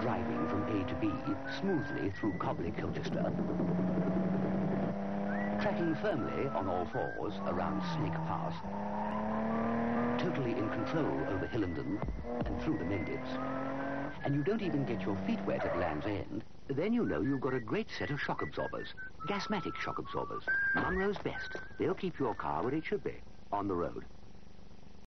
driving from A to B smoothly through cobbly Colchester. Tracking firmly on all fours around Snake Pass. Totally in control over Helvellyn and through the Mendips. And you don't even get your feet wet at Land's End, then you know you've got a great set of shock absorbers. Gasmatic shock absorbers. Monroe's best. They'll keep your car where it should be, on the road.